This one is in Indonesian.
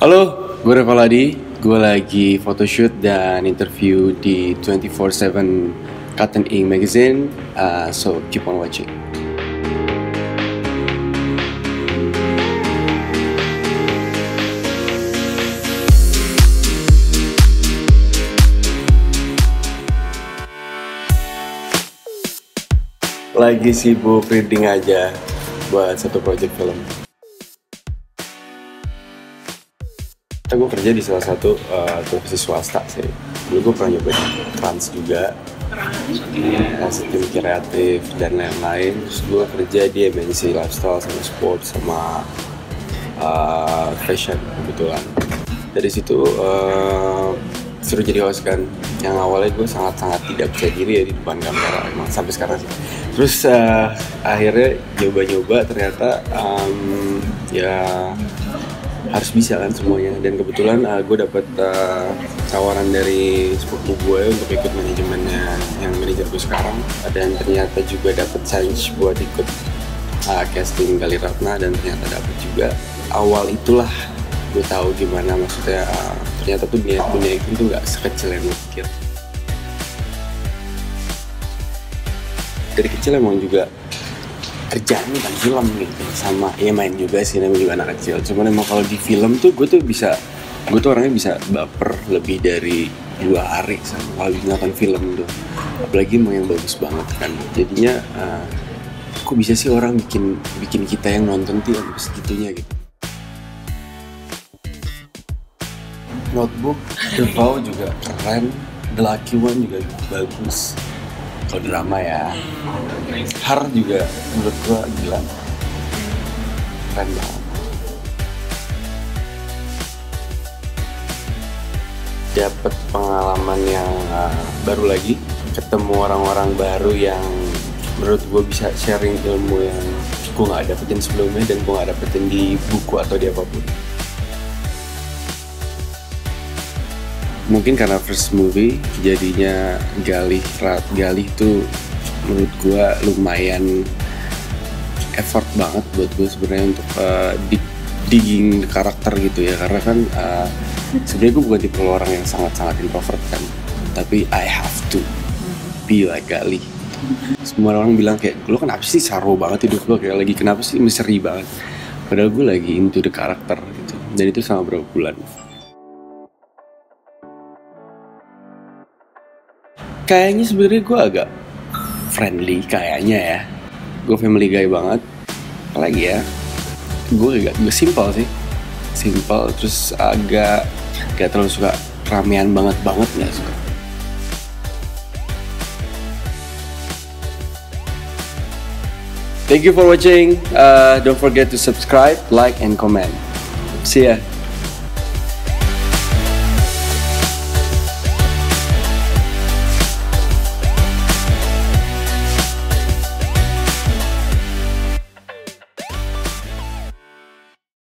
Halo, gue Revaladi. Gue lagi photoshoot dan interview di 24/7 Cotton Ink Magazine. Uh, so keep on watching. Lagi sibuk reading aja buat satu project film. Kita gue kerja di salah satu uh, televisi swasta sih. Dulu gue pernah nyoba Trans juga, kasih tim kreatif dan lain-lain. Terus gue kerja di MNC lifestyle sama sport sama uh, fashion kebetulan. Dari situ uh, suruh jadi host kan. Yang awalnya gue sangat-sangat tidak percaya diri ya di depan kamera emang sampai sekarang sih. Terus uh, akhirnya nyoba-nyoba ternyata um, ya harus bisa kan semuanya. Dan kebetulan uh, gue dapet uh, tawaran dari sepupu gue untuk ikut manajemennya yang manajer gue sekarang. Dan ternyata juga dapet challenge buat ikut uh, casting Gali Ratna dan ternyata dapet juga. Awal itulah gue tahu gimana maksudnya uh, ternyata tuh dunia dunia itu tuh nggak sekecil yang gue pikir dari kecil emang juga kerjaan kan film gitu. Sama ya main juga sih namanya juga anak kecil. Cuman emang kalau di film tuh gue tuh bisa gue tuh orangnya bisa baper lebih dari dua hari sama kalau nonton film tuh. Apalagi emang yang bagus banget kan. Jadinya uh, kok bisa sih orang bikin bikin kita yang nonton tuh yang segitunya gitu? Notebook, The juga keren, The Lucky One juga bagus kalau drama ya. Har juga menurut gua gila. Keren banget. Dapat pengalaman yang uh, baru lagi. Ketemu orang-orang baru yang menurut gue bisa sharing ilmu yang gue nggak dapetin sebelumnya dan gue nggak dapetin di buku atau di apa pun mungkin karena first movie jadinya Galih Rat Galih tuh menurut gue lumayan effort banget buat gue sebenarnya untuk uh, dig digging karakter gitu ya. Karena kan uh, sebenarnya gue bukan tipe orang yang sangat-sangat introvert kan. Tapi I have to be like Galih. Semua orang bilang kayak lo kenapa sih saru banget hidup lo kayak lagi kenapa sih misteri banget? Padahal gue lagi into the karakter gitu. Dan itu sama berapa bulan kayaknya sebenarnya gue agak friendly kayaknya ya gue family guy banget apalagi ya gue agak gue simpel sih simpel terus agak gak terlalu suka ramean banget banget nggak suka Thank you for watching. Uh, don't forget to subscribe, like, and comment. See ya.